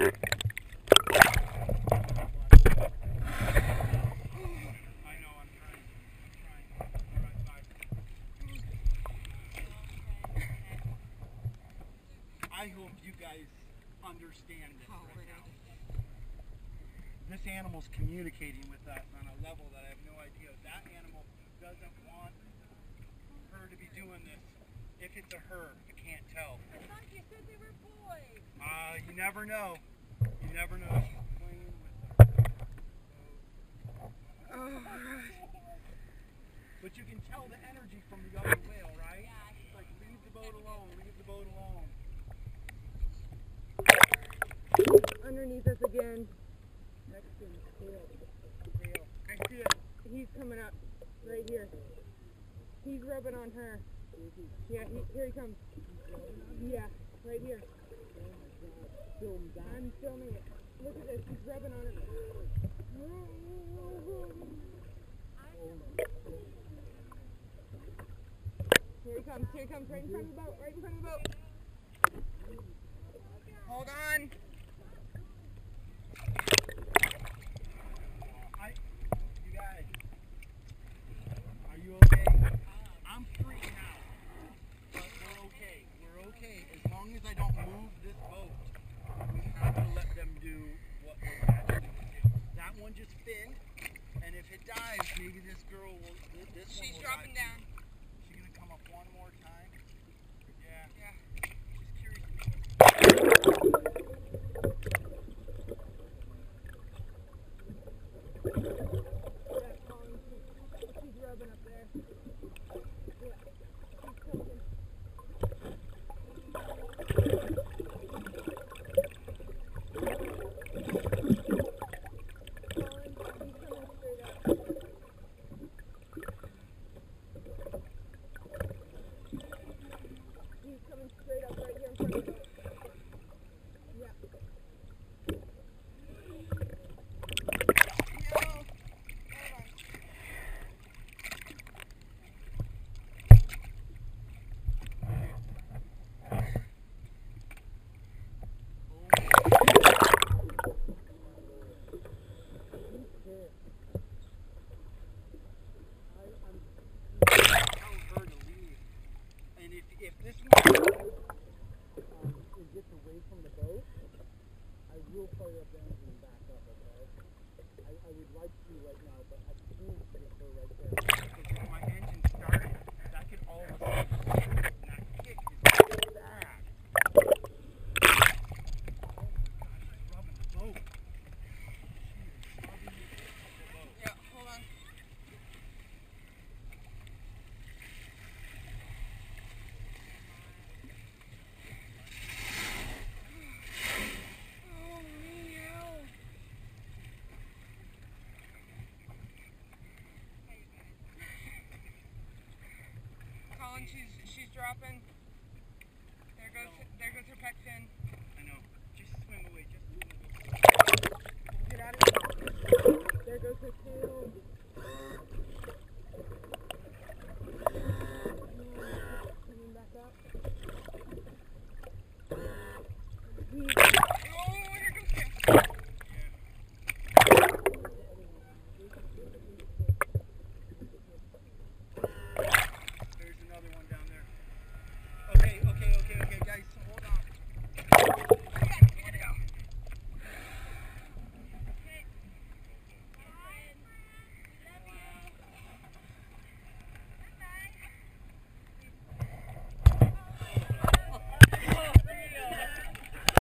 I hope you guys understand this Oh, right now. This animal's communicating with us on a level that I have no idea. That animal doesn't want her to be doing this. If it's a her, I can't tell. I thought you said they were boys. Uh, you never know. You never know. She's playing with her. Oh But you can tell the energy from the other whale, right? It's like, leave the boat alone, leave the boat alone. Underneath us again. Next to. Tail. I see it. He's coming up. Right here. He's rubbing on her. Yeah, he, here he comes. Yeah, right here. I'm filming it. Look at this. He's rubbing on her. Here he comes. Here he comes. Right in front of the boat. Right in front of the boat. Hold on. I, you guys, are you okay? I'm freaking out, but we're okay. We're okay as long as I don't move this boat. We have to let them do what we're asking them to do. That one just finned, and if it dives, maybe this girl will. th- This one She's will dropping dive. down. She's gonna come up one more time. Yeah. Yeah. Just curious. Yeah, Colin, she's, she's rubbing up there. Yeah, she's cooking. Colin, he's coming straight up. He's coming straight up right here in front of us. Yeah. No. Hold on. tell her to leave. And if, if this one um, it gets away from the boat, I will fire up the engine and back up, okay? I, I right now, but I get her right there. Because if my engine started, that could all of a sudden shoot, and that kick is bad. Oh my gosh, she's rubbing the boat. She is rubbing the boat. Yeah, hold on. Oh, meow. Colin, she's she's dropping.